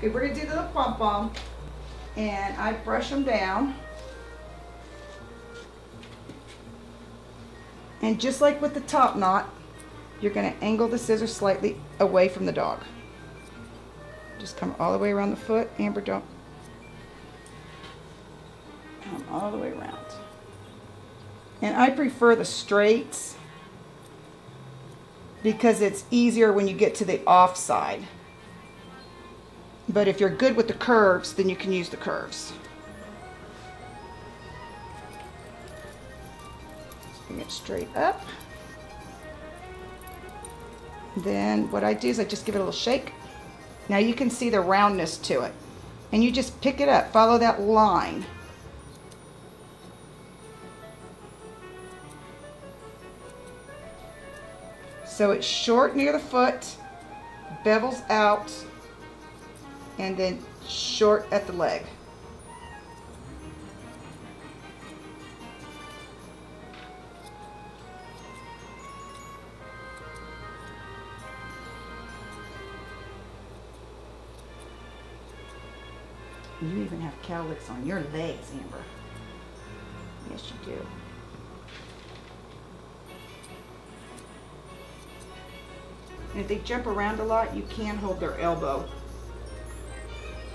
Okay, we're gonna do the pom pom, and I brush them down. And just like with the top knot, you're gonna angle the scissors slightly away from the dog. Just come all the way around the foot. Amber, don't. Come all the way around. And I prefer the straights because it's easier when you get to the off side. But if you're good with the curves, then you can use the curves. Bring it straight up. Then what I do is I just give it a little shake. Now you can see the roundness to it. And you just pick it up, follow that line. So it's short near the foot, bevels out, and then short at the leg. You even have cowlicks on your legs, Amber. Yes, you do. And if they jump around a lot, you can hold their elbow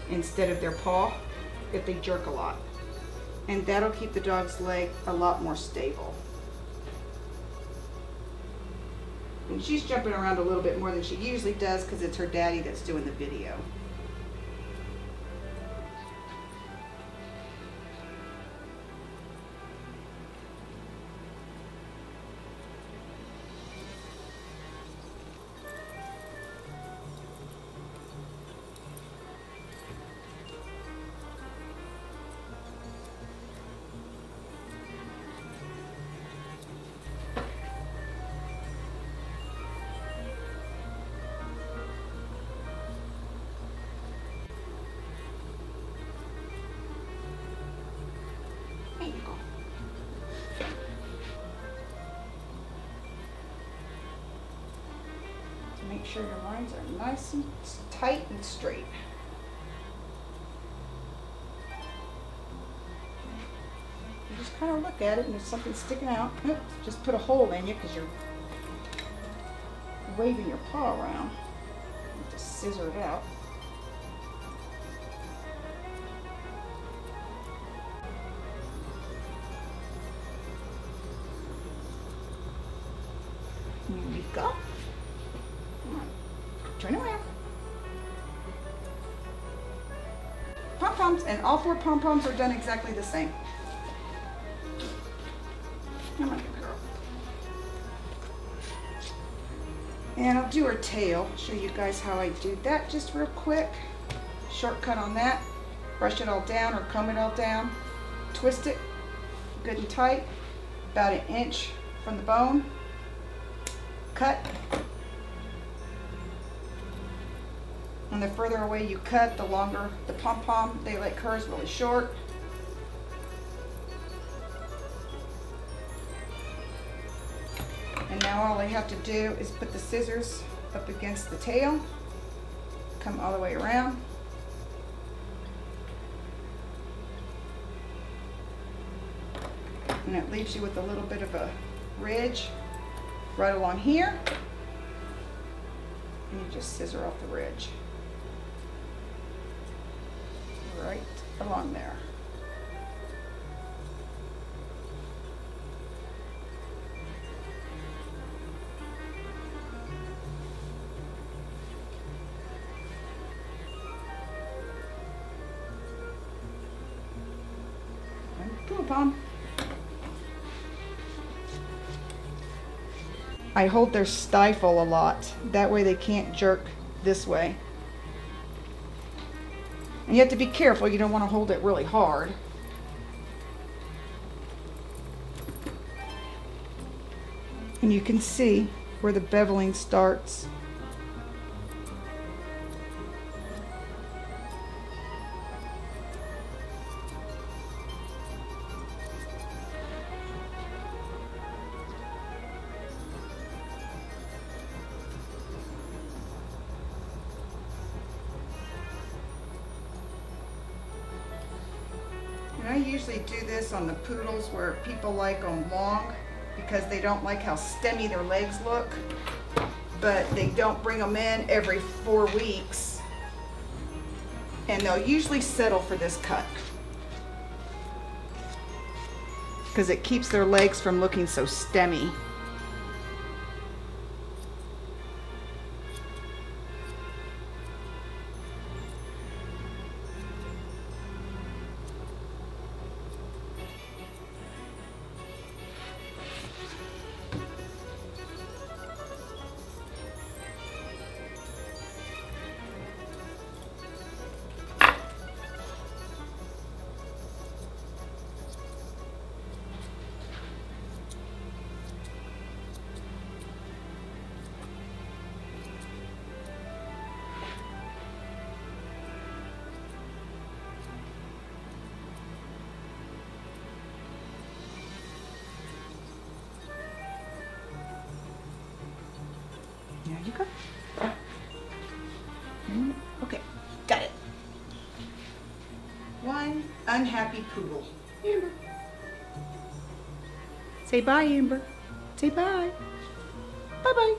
instead of their paw if they jerk a lot. And that'll keep the dog's leg a lot more stable. And she's jumping around a little bit more than she usually does because it's her daddy that's doing the video. Make sure your lines are nice and tight and straight. You just kind of look at it and there's something sticking out. Just put a hole in you because you're waving your paw around. You Just scissor it out. Pom-poms, and all four pom-poms are done exactly the same. Come on, good girl. And I'll do her tail. Show you guys how I do that just real quick. Shortcut on that. Brush it all down or comb it all down. Twist it good and tight. About an inch from the bone cut. And the further away you cut, the longer the pom-pom. They like curves really short. And now all I have to do is put the scissors up against the tail, come all the way around. And it leaves you with a little bit of a ridge right along here. And you just scissor off the ridge. Right along there. Poo. I hold their stifle a lot. That way they can't jerk this way. And you have to be careful. You don't want to hold it really hard. And you can see where the beveling starts. And I usually do this on the poodles where people like them long because they don't like how stemmy their legs look. But they don't bring them in every four weeks. And they'll usually settle for this cut. Because it keeps their legs from looking so stemmy. One unhappy poodle. Amber. Say bye, Amber. Say bye. Bye-bye.